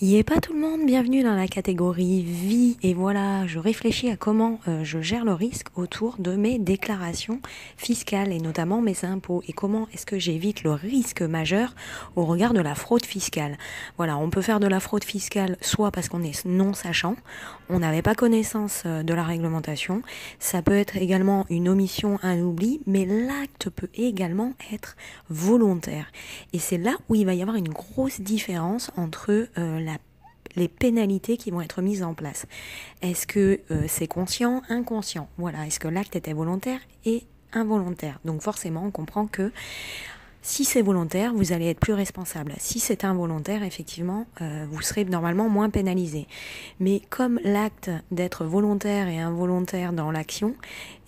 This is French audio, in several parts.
Y est pas tout le monde, bienvenue dans la catégorie vie et voilà, je réfléchis à comment euh, je gère le risque autour de mes déclarations fiscales et notamment mes impôts et comment est-ce que j'évite le risque majeur au regard de la fraude fiscale? Voilà, on peut faire de la fraude fiscale soit parce qu'on est non sachant, on n'avait pas connaissance euh, de la réglementation, ça peut être également une omission, un oubli, mais l'acte peut également être volontaire. Et c'est là où il va y avoir une grosse différence entre euh, les pénalités qui vont être mises en place. Est-ce que euh, c'est conscient, inconscient? Voilà, est-ce que l'acte était volontaire et involontaire? Donc forcément, on comprend que si c'est volontaire, vous allez être plus responsable. Si c'est involontaire, effectivement, euh, vous serez normalement moins pénalisé. Mais comme l'acte d'être volontaire et involontaire dans l'action,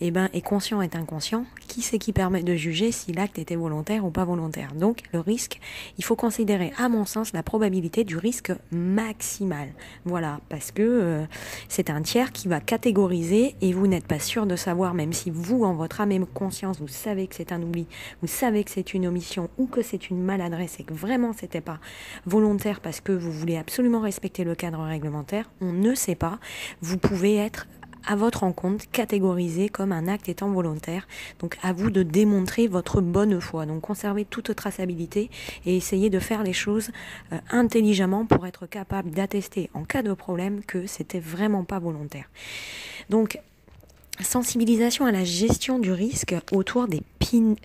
eh ben, est conscient et inconscient, qui c'est qui permet de juger si l'acte était volontaire ou pas volontaire? Donc, le risque, il faut considérer, à mon sens, la probabilité du risque maximal. Voilà, parce que euh, c'est un tiers qui va catégoriser et vous n'êtes pas sûr de savoir, même si vous, en votre âme et conscience, vous savez que c'est un oubli, vous savez que c'est une omission, ou que c'est une maladresse et que vraiment c'était pas volontaire parce que vous voulez absolument respecter le cadre réglementaire, on ne sait pas. Vous pouvez être à votre rencontre catégorisé comme un acte étant volontaire. Donc à vous de démontrer votre bonne foi. Donc conservez toute traçabilité et essayez de faire les choses euh, intelligemment pour être capable d'attester en cas de problème que c'était vraiment pas volontaire. Donc sensibilisation à la gestion du risque autour des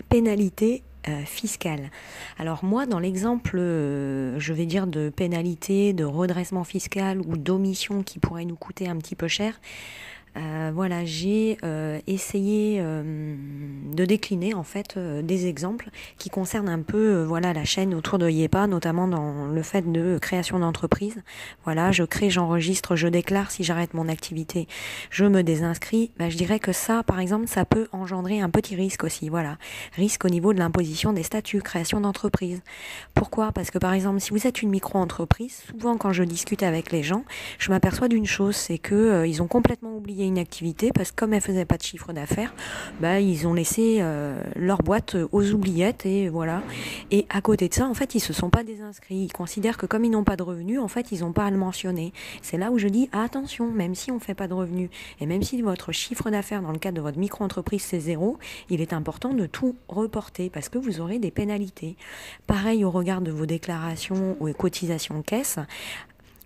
pénalités euh, fiscale. Alors moi, dans l'exemple, euh, je vais dire de pénalité, de redressement fiscal ou d'omission qui pourrait nous coûter un petit peu cher, euh, voilà, j'ai euh, essayé euh, de décliner en fait des exemples qui concernent un peu voilà la chaîne autour de Yepa, notamment dans le fait de création d'entreprise. Voilà, je crée, j'enregistre, je déclare si j'arrête mon activité, je me désinscris. Ben, je dirais que ça, par exemple, ça peut engendrer un petit risque aussi. Voilà, risque au niveau de l'imposition des statuts, création d'entreprise. Pourquoi? Parce que par exemple, si vous êtes une micro-entreprise, souvent quand je discute avec les gens, je m'aperçois d'une chose, c'est que ils ont complètement oublié une activité parce que comme elle faisait pas de chiffre d'affaires, bah, ils ont laissé euh, leur boîte aux oubliettes et voilà. Et à côté de ça, en fait, ils se sont pas désinscrits. Ils considèrent que comme ils n'ont pas de revenus, en fait, ils n'ont pas à le mentionner. C'est là où je dis attention, même si on fait pas de revenus et même si votre chiffre d'affaires dans le cadre de votre micro-entreprise c'est zéro, il est important de tout reporter parce que vous aurez des pénalités. Pareil au regard de vos déclarations ou cotisations caisse,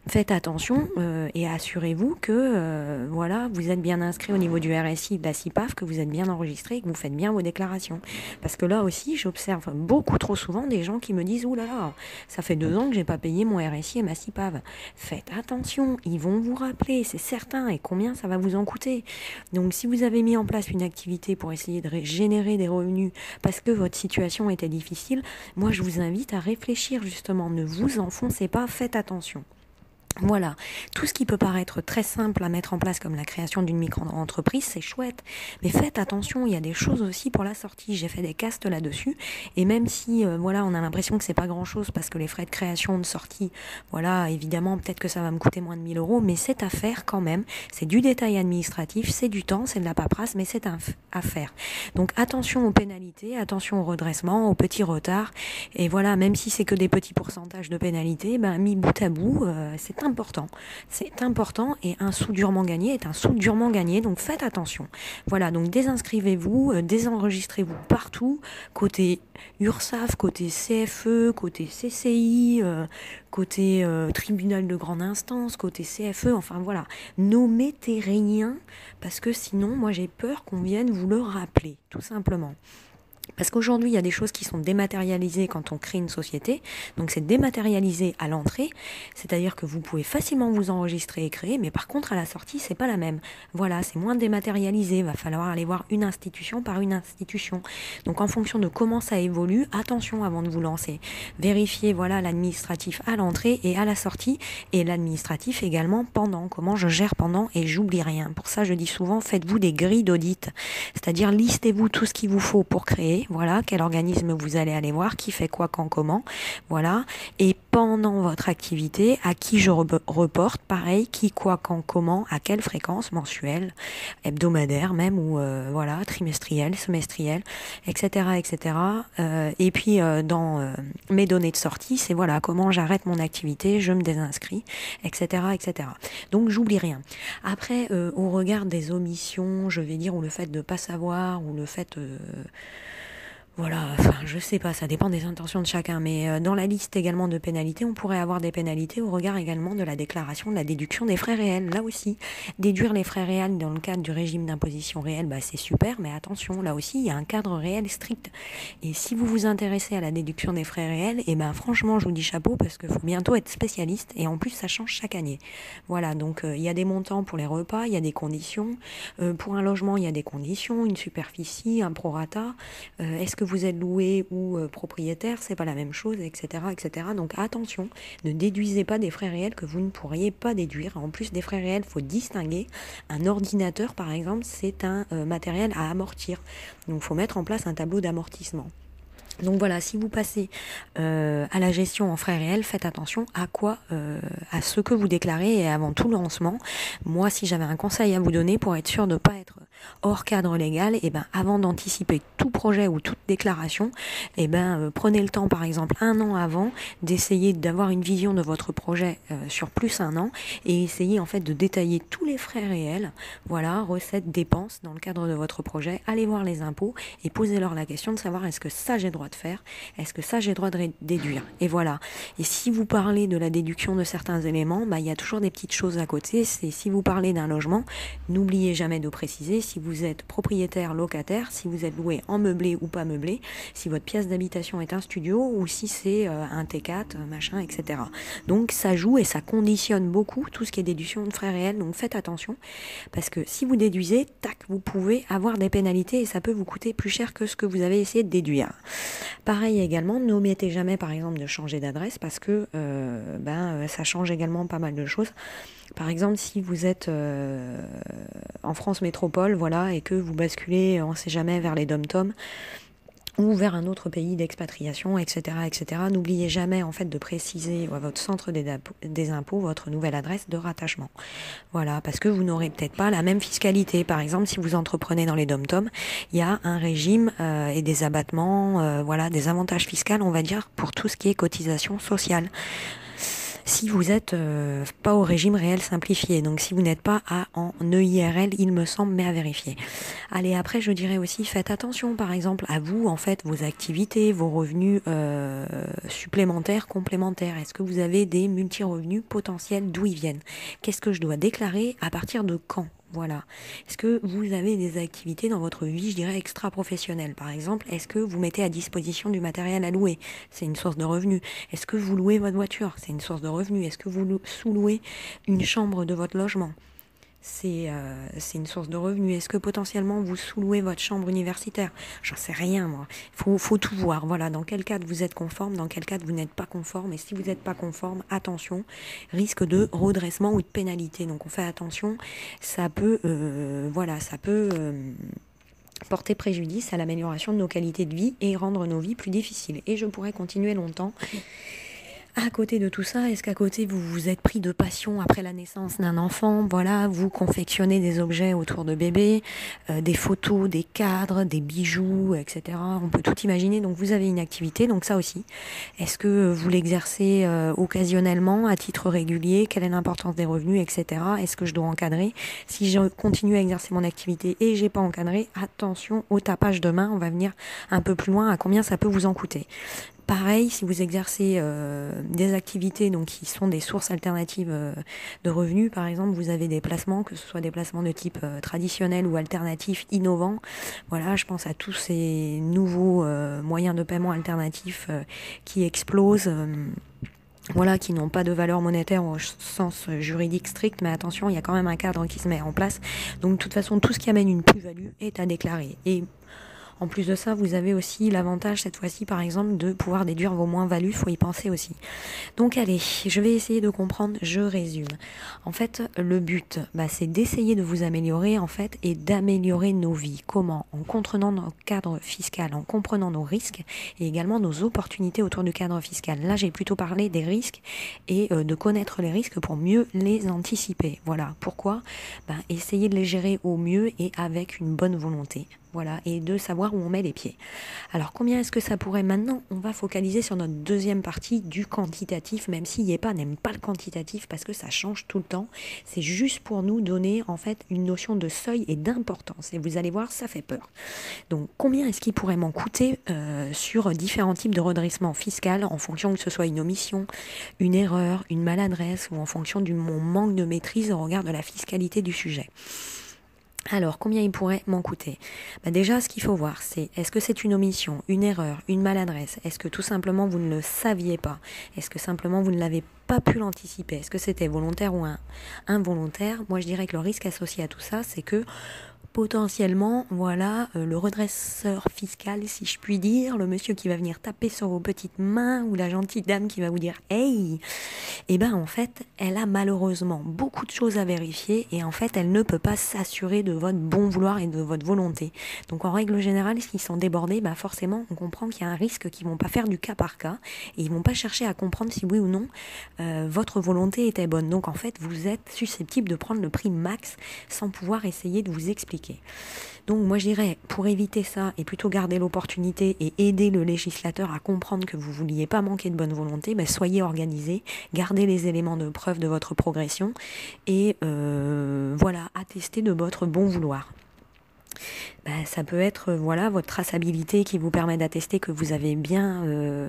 faites attention euh, et assurez-vous que euh, voilà, vous êtes bien inscrit au niveau du RSI de la CIPAF, que vous êtes bien enregistré, que vous faites bien vos déclarations. Parce que là aussi, j'observe beaucoup trop souvent des gens qui me disent Ouh là ça fait deux ans que j'ai pas payé mon RSI et ma CIPAF. Faites attention, ils vont vous rappeler, c'est certain, et combien ça va vous en coûter. Donc si vous avez mis en place une activité pour essayer de générer des revenus parce que votre situation était difficile, moi je vous invite à réfléchir justement, ne vous enfoncez pas, faites attention. Voilà, tout ce qui peut paraître très simple à mettre en place comme la création d'une micro-entreprise, c'est chouette. Mais faites attention, il y a des choses aussi pour la sortie. J'ai fait des castes là-dessus. Et même si, euh, voilà, on a l'impression que c'est pas grand-chose parce que les frais de création, de sortie, voilà, évidemment, peut-être que ça va me coûter moins de 1000 euros, mais c'est à faire quand même. C'est du détail administratif, c'est du temps, c'est de la paperasse, mais c'est à faire. Donc attention aux pénalités, attention au redressement, aux petits retards. Et voilà, même si c'est que des petmis pourcentages de pénalités, ben, mis bout à bout, euh, c'est important. C'est important et un sou durement gagné est un sou durement gagné, donc faites attention. Voilà, donc désinscrivez-vous, euh, désenregistrez-vous partout, côté URSAF, côté CFE, côté CCI, euh, côté euh, tribunal de grande instance, côté CFE, enfin voilà, n'omettez rien parce que sinon moi j'ai peur qu'on vienne vous le rappeler, tout simplement. Parce qu'aujourd'hui, il y a des choses qui sont dématérialisées quand on crée une société. Donc c'est dématérialisé à l'entrée, c'est-à-dire que vous pouvez facilement vous enregistrer et créer, mais par contre à la sortie, c'est pas la même. Voilà, c'est moins dématérialisé, va falloir aller voir une institution par une institution. Donc en fonction de comment ça évolue, attention avant de vous lancer. Vérifiez voilà l'administratif à l'entrée et à la sortie et l'administratif également pendant comment je gère pendant et j'oublie rien. Pour ça, je dis souvent faites-vous des grilles d'audit, c'est-à-dire listez-vous tout ce qu'il vous faut pour créer voilà, quel organisme vous allez aller voir, qui fait quoi, quand, comment, voilà. Et pendant votre activité, à qui je reporte, pareil, qui, quoi, quand, comment, à quelle fréquence, mensuelle, hebdomadaire même, ou euh, voilà, trimestrielle, semestrielle, etc., etc. Euh, et puis euh, dans mes données de sortie, c'est voilà comment j'arrête mon activité, je me désinscris, etc., etc. Donc j'oublie rien. Après, au regard des omissions, je vais dire, ou le fait de pas savoir, ou le fait voilà, enfin, je sais pas, ça dépend des intentions de chacun, mais euh, dans la liste également de pénalités, on pourrait avoir des pénalités au regard également de la déclaration de la déduction des frais réels. Là aussi, déduire les frais réels dans le cadre du régime d'imposition réel, bah, c'est super, mais attention, là aussi, il y a un cadre réel strict. Et si vous vous intéressez à la déduction des frais réels, et eh ben franchement, je vous dis chapeau parce qu'il faut bientôt être spécialiste, et en plus, ça change chaque année. Voilà, donc euh, il y a des montants pour les repas, il y a des conditions. Euh, pour un logement, il y a des conditions, une superficie, un prorata. Est-ce que vous êtes loué ou euh, propriétaire, c'est pas la même chose, etc., etc. Donc attention, ne déduisez pas des frais réels que vous ne pourriez pas déduire. En plus des frais réels, faut distinguer. Un ordinateur, par exemple, c'est un euh, matériel à amortir. Donc faut mettre en place un tableau d'amortissement. Donc voilà, si vous passez euh, à la gestion en frais réels, faites attention à quoi, à ce que vous déclarez et avant tout lancement. Moi, si j'avais un conseil à vous donner pour être sûr de ne pas être hors cadre légal, eh ben avant d'anticiper tout projet ou toute déclaration, eh ben euh, prenez le temps par exemple un an avant d'essayer d'avoir une vision de votre projet euh, sur plus un an et essayez en fait de détailler tous les frais réels, voilà, recettes, dépenses dans le cadre de votre projet, allez voir les impôts et posez-leur la question de savoir est-ce que ça j'ai droit de faire, est-ce que ça j'ai droit de déduire? Et voilà. Et si vous parlez de la déduction de certains éléments, bah il y a toujours des petites choses à côté, c'est si vous parlez d'un logement, n'oubliez jamais de préciser si vous êtes propriétaire, locataire, si vous êtes loué en meublé ou pas meublé, si votre pièce d'habitation est un studio ou si c'est euh, un T4, machin, etc. Donc ça joue et ça conditionne beaucoup tout ce qui est déduction de frais réels. Donc faites attention parce que si vous déduisez, tac, vous pouvez avoir des pénalités et ça peut vous coûter plus cher que ce que vous avez essayé de déduire. Pareil également, n'omettez jamais par exemple de changer d'adresse parce que euh, ben, euh, ça change également pas mal de choses. Par exemple, si vous êtes euh, en France métropole, voilà, et que vous basculez, on ne sait jamais, vers les dom-toms ou vers un autre pays d'expatriation, etc., etc. N'oubliez jamais en fait de préciser votre centre des impôts votre nouvelle adresse de rattachement. Voilà, parce que vous n'aurez peut-être pas la même fiscalité. Par exemple, si vous entreprenez dans les dom-toms, il y a un régime euh, et des abattements, euh, voilà, des avantages fiscaux, on va dire, pour tout ce qui est cotisation sociale si vous êtes euh, pas au régime réel simplifié, donc si vous n'êtes pas à en EIRL, il me semble, mais à vérifier. Allez, après, je dirais aussi, faites attention, par exemple, à vous, en fait, vos activités, vos revenus euh, supplémentaires, complémentaires. Est-ce que vous avez des multi-revenus potentiels, d'où ils viennent? Qu'est-ce que je dois déclarer? À partir de quand? Voilà. Est-ce que vous avez des activités dans votre vie, je dirais, extra-professionnelle Par exemple, est-ce que vous mettez à disposition du matériel à louer? C'est une source de revenus. Est-ce que vous louez votre voiture? C'est une source de revenus. Est-ce que vous sous-louez une chambre de votre logement? Euh, c'est une source de revenus. Est-ce que potentiellement vous sous-louez votre chambre universitaire? J'en sais rien, moi. Il faut, faut, tout voir. Voilà, dans quel cadre vous êtes conforme, dans quel cadre vous n'êtes pas conforme. Et si vous n'êtes pas conforme, attention, risque de redressement ou de pénalité. Donc on fait attention. Ça peut, euh, voilà, ça peut. Euh, porter préjudice à l'amélioration de nos qualités de vie et rendre nos vies plus difficiles. Et je pourrais continuer longtemps. À côté de tout ça, est-ce qu'à côté vous vous êtes pris de passion après la naissance d'un enfant? Voilà, vous confectionnez des objets autour de bébé, euh, des photos, des cadres, des bijoux, etc. On peut tout imaginer. Donc vous avez une activité, donc ça aussi. Est-ce que vous l'exercez euh, occasionnellement, à titre régulier? Quelle est l'importance des revenus, etc. Est-ce que je dois encadrer? Si je continue à exercer mon activité et j'ai pas encadré, attention au tapage de main. On va venir un peu plus loin à combien ça peut vous en coûter. Pareil, si vous exercez euh, des activités donc qui sont des sources alternatives euh, de revenus, par exemple, vous avez des placements, que ce soit des placements de type euh, traditionnel ou alternatif, innovants. Voilà, je pense à tous ces nouveaux moyens de paiement alternatifs qui explosent voilà, qui n'ont pas de valeur monétaire au sens juridique strict, mais attention, il y a quand même un cadre qui se met en place. Donc, de toute façon, tout ce qui amène une plus-value est à déclarer. Et En plus de ça, vous avez aussi l'avantage cette fois-ci, par exemple, de pouvoir déduire vos moins-values. Faut y penser aussi. Donc allez, je vais essayer de comprendre. Je résume. En fait, le but, bah, c'est d'essayer de vous améliorer en fait et d'améliorer nos vies. Comment? En comprenant notre cadre fiscal, en comprenant nos risques et également nos opportunités autour du cadre fiscal. Là, j'ai plutôt parlé des risques et euh, de connaître les risques pour mieux les anticiper. Voilà. Pourquoi ben, Essayer de les gérer au mieux et avec une bonne volonté. Voilà, et de savoir où on met les pieds. Alors combien est-ce que ça pourrait maintenant On va focaliser sur notre deuxième partie du quantitatif, même si Yepa n'aime pas le quantitatif parce que ça change tout le temps. C'est juste pour nous donner en fait une notion de seuil et d'importance. Et vous allez voir, ça fait peur. Donc combien est-ce qu'il pourrait m'en coûter euh, sur différents types de redressement fiscal en fonction que ce soit une omission, une erreur, une maladresse ou en fonction du mon manque de maîtrise au regard de la fiscalité du sujet? Alors, combien il pourrait m'en coûter? Bah Déjà, ce qu'il faut voir, c'est est-ce que c'est une omission, une erreur, une maladresse? Est-ce que tout simplement vous ne le saviez pas? Est-ce que simplement vous ne l'avez pas pu l'anticiper? Est-ce que c'était volontaire ou involontaire? Moi, je dirais que le risque associé à tout ça, c'est que potentiellement, voilà, euh, le redresseur fiscal, si je puis dire, le monsieur qui va venir taper sur vos petites mains ou la gentille dame qui va vous dire Hey Eh ben, en fait, elle a malheureusement beaucoup de choses à vérifier et en fait, elle ne peut pas s'assurer de votre bon vouloir et de votre volonté. Donc, en règle générale, s'ils sont débordés, bah forcément, on comprend qu'il y a un risque qu'ils vont pas faire du cas par cas et ils vont pas chercher à comprendre si oui ou non euh, votre volonté était bonne. Donc, en fait, vous êtes susceptible de prendre le prix max sans pouvoir essayer de vous expliquer. Donc moi je dirais, pour éviter ça et plutôt garder l'opportunité et aider le législateur à comprendre que vous ne vouliez pas manquer de bonne volonté, ben soyez organisé, gardez les éléments de preuve de votre progression et euh, voilà, attestez de votre bon vouloir. Ben, ça peut être voilà votre traçabilité qui vous permet d'attester que vous avez bien euh,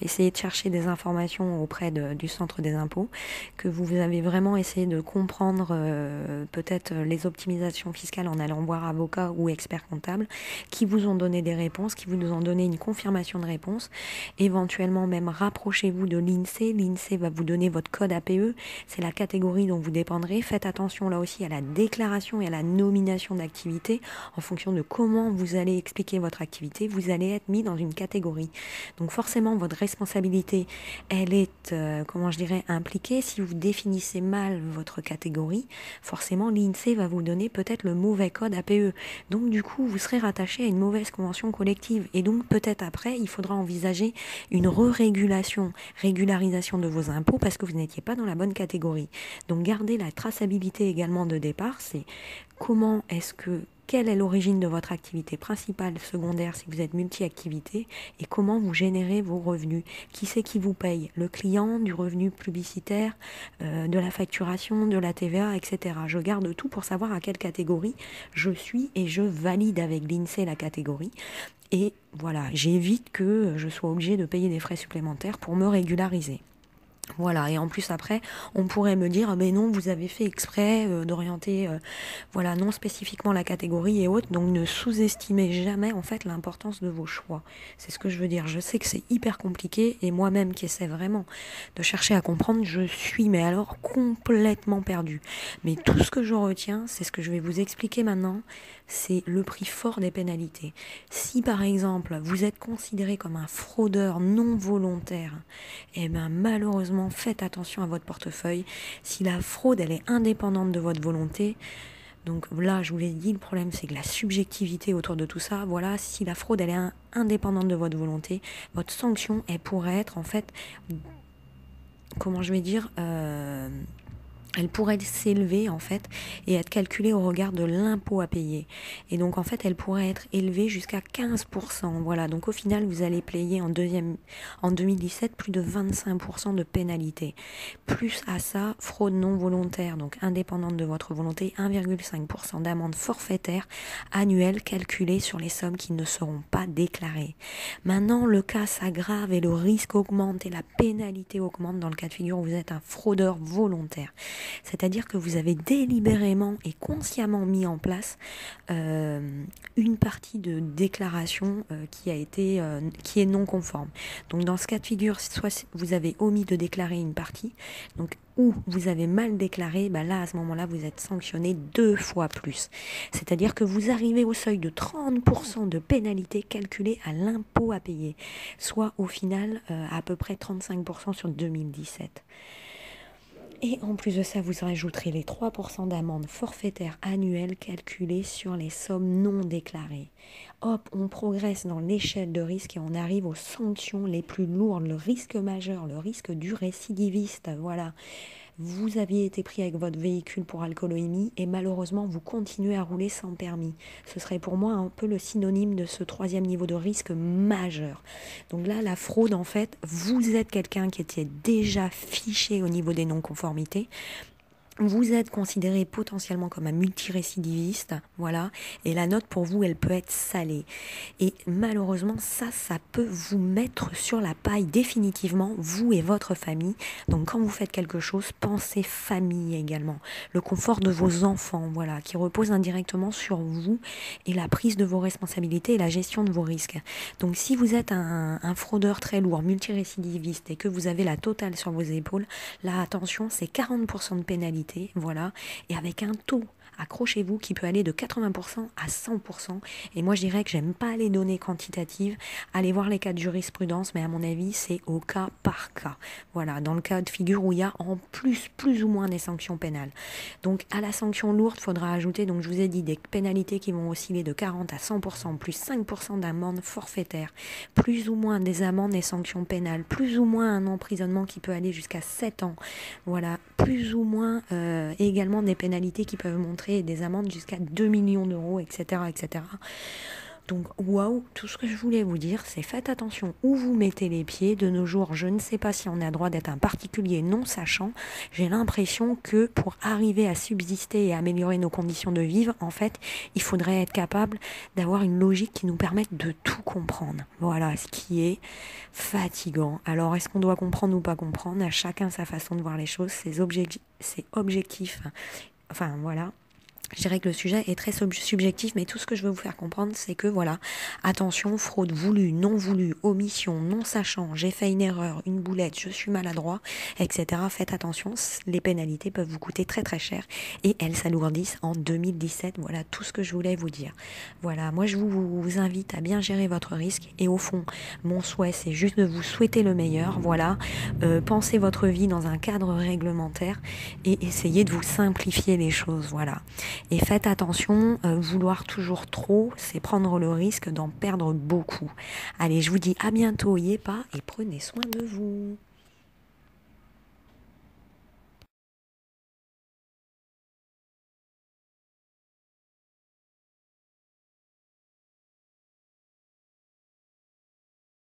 essayé de chercher des informations auprès du centre des impôts, que vous avez vraiment essayé de comprendre euh, peut-être les optimisations fiscales en allant voir avocat ou expert comptable, qui vous ont donné des réponses, qui vous ont donné une confirmation de réponse. Éventuellement même rapprochez-vous de l'INSEE. L'INSEE va vous donner votre code APE, c'est la catégorie dont vous dépendrez. Faites attention là aussi à la déclaration et à la nomination d'activité en fonction de comment vous allez expliquer votre activité, vous allez être mis dans une catégorie. Donc forcément, votre responsabilité, elle est, euh, comment je dirais, impliquée. Si vous définissez mal votre catégorie, forcément, l'INSEE va vous donner peut-être le mauvais code APE. Donc du coup, vous serez rattaché à une mauvaise convention collective. Et donc peut-être après, il faudra envisager une re-régulation, régularisation de vos impôts parce que vous n'étiez pas dans la bonne catégorie. Donc garder la traçabilité également de départ, c'est comment est-ce que quelle est l'origine de votre activité principale, secondaire si vous êtes multi-activité et comment vous générez vos revenus? Qui c'est qui vous paye? Le client, du revenu publicitaire, euh, de la facturation, de la TVA, etc. Je garde tout pour savoir à quelle catégorie je suis et je valide avec l'INSEE la catégorie. Et voilà, j'évite que je sois obligé de payer des frais supplémentaires pour me régulariser. Voilà, et en plus après, on pourrait me dire, mais non, vous avez fait exprès euh, d'orienter, euh, voilà, non spécifiquement la catégorie et autres, donc ne sous-estimez jamais en fait l'importance de vos choix. C'est ce que je veux dire. Je sais que c'est hyper compliqué et moi-même qui essaie vraiment de chercher à comprendre, je suis mais alors complètement perdu. Mais tout ce que je retiens, c'est ce que je vais vous expliquer maintenant, c'est le prix fort des pénalités. Si par exemple vous êtes considéré comme un fraudeur non volontaire, eh ben malheureusement faites attention à votre portefeuille. Si la fraude, elle est indépendante de votre volonté, donc là, je vous l'ai dit, le problème, c'est que la subjectivité autour de tout ça, voilà, si la fraude, elle est indépendante de votre volonté, votre sanction, elle pourrait être en fait, comment je vais dire, euh, elle pourrait s'élever en fait et être calculée au regard de l'impôt à payer. Et donc en fait, elle pourrait être élevée jusqu'à 15%. Voilà, donc au final, vous allez payer en, deuxième, en 2017 plus de 25% de pénalité. Plus à ça, fraude non volontaire, donc indépendante de votre volonté, 1,5% d'amende forfaitaire annuelle calculée sur les sommes qui ne seront pas déclarées. Maintenant, le cas s'aggrave et le risque augmente et la pénalité augmente dans le cas de figure où vous êtes un fraudeur volontaire. C'est-à-dire que vous avez délibérément et consciemment mis en place euh, une partie de déclaration euh, qui a été euh, qui est non conforme. Donc dans ce cas de figure, soit vous avez omis de déclarer une partie, donc ou vous avez mal déclaré, bah là à ce moment-là vous êtes sanctionné deux fois plus. C'est-à-dire que vous arrivez au seuil de 30% de pénalité calculée à l'impôt à payer, soit au final à peu près 35% sur 2017. Et en plus de ça, vous rajouterez les 3% d'amende forfaitaire annuelle calculée sur les sommes non déclarées. Hop, on progresse dans l'échelle de risque et on arrive aux sanctions les plus lourdes, le risque majeur, le risque du récidiviste. Voilà vous aviez été pris avec votre véhicule pour alcoolémie et malheureusement vous continuez à rouler sans permis. Ce serait pour moi un peu le synonyme de ce troisième niveau de risque majeur. Donc là, la fraude, en fait, vous êtes quelqu'un qui était déjà fiché au niveau des non-conformités vous êtes considéré potentiellement comme un multirécidiviste, voilà, et la note pour vous, elle peut être salée. Et malheureusement, ça, ça peut vous mettre sur la paille définitivement, vous et votre famille. Donc quand vous faites quelque chose, pensez famille également. Le confort de vos enfants, voilà, qui repose indirectement sur vous et la prise de vos responsabilités et la gestion de vos risques. Donc si vous êtes un, fraudeur très lourd, multirécidiviste, et que vous avez la totale sur vos épaules, là, attention, c'est 40% de pénalité voilà, et avec un taux accrochez-vous, qui peut aller de 80% à 100%. Et moi, je dirais que j'aime pas les données quantitatives. Allez voir les cas de jurisprudence, mais à mon avis, c'est au cas par cas. Voilà, dans le cas de figure où il y a en plus, plus ou moins des sanctions pénales. Donc, à la sanction lourde, faudra ajouter, donc je vous ai dit, des pénalités qui vont osciller de 40 à 100%, plus 5% d'amende forfaitaire, plus ou moins des amendes et sanctions pénales, plus ou moins un emprisonnement qui peut aller jusqu'à 7 ans. Voilà, plus ou moins euh, également des pénalités qui peuvent montrer des amendes jusqu'à 2 millions d'euros, etc., etc. Donc, waouh, tout ce que je voulais vous dire, c'est faites attention où vous mettez les pieds. De nos jours, je ne sais pas si on a droit d'être un particulier non sachant. J'ai l'impression que pour arriver à subsister et améliorer nos conditions de vivre, en fait, il faudrait être capable d'avoir une logique qui nous permette de tout comprendre. Voilà, ce qui est fatigant. Alors, est-ce qu'on doit comprendre ou pas comprendre? À chacun sa façon de voir les choses, ses objectifs. Enfin, voilà je dirais que le sujet est très subjectif, mais tout ce que je veux vous faire comprendre, c'est que voilà, attention, fraude voulue, non voulue, omission, non sachant, j'ai fait une erreur, une boulette, je suis maladroit, etc. Faites attention, les pénalités peuvent vous coûter très très cher et elles s'alourdissent en 2017. Voilà tout ce que je voulais vous dire. Voilà, moi je vous, invite à bien gérer votre risque et au fond, mon souhait, c'est juste de vous souhaiter le meilleur. Voilà, euh, pensez votre vie dans un cadre réglementaire et essayez de vous simplifier les choses. Voilà. Et faites attention, euh, vouloir toujours trop, c'est prendre le risque d'en perdre beaucoup. Allez, je vous dis à bientôt, y est pas, et prenez soin de vous.